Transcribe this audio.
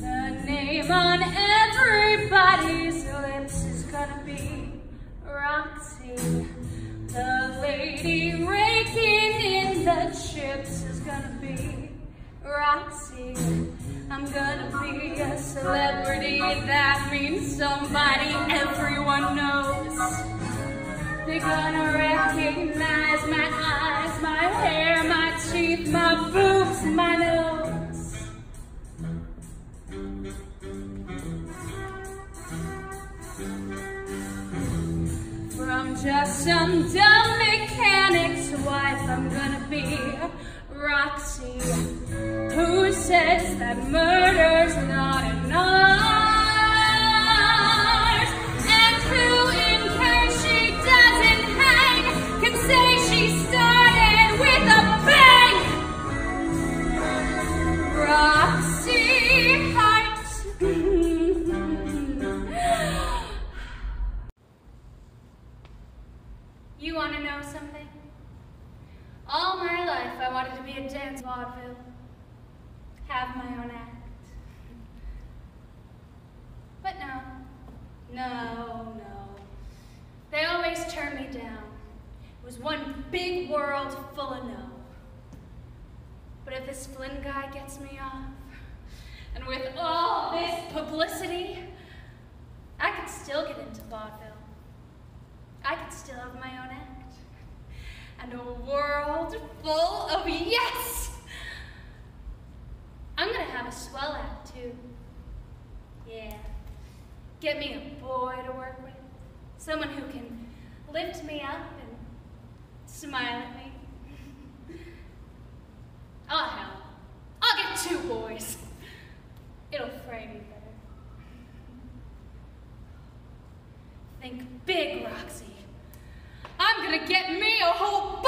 The name on everybody's lips is gonna be Roxie. The lady raking in the chips is gonna be Roxie. I'm gonna be a celebrity, that means somebody everyone knows. They're gonna recognize my eyes, my hair, my teeth, my boobs, my nose. From just some dumb mechanic's wife, I'm gonna be Roxie, who says that murder's You want to know something? All my life I wanted to be a dance vaudeville. Have my own act. But no, no, no. They always turn me down. It was one big world full of no. But if this Flynn guy gets me off, and with all this publicity, I could still get into vaudeville. Still have my own act. And a world full of yes! I'm gonna have a swell act too. Yeah. Get me a boy to work with. Someone who can lift me up and smile at me. Oh hell. I'll get two boys. It'll frame me better. Think big, Roxie. I'm gonna get me a whole.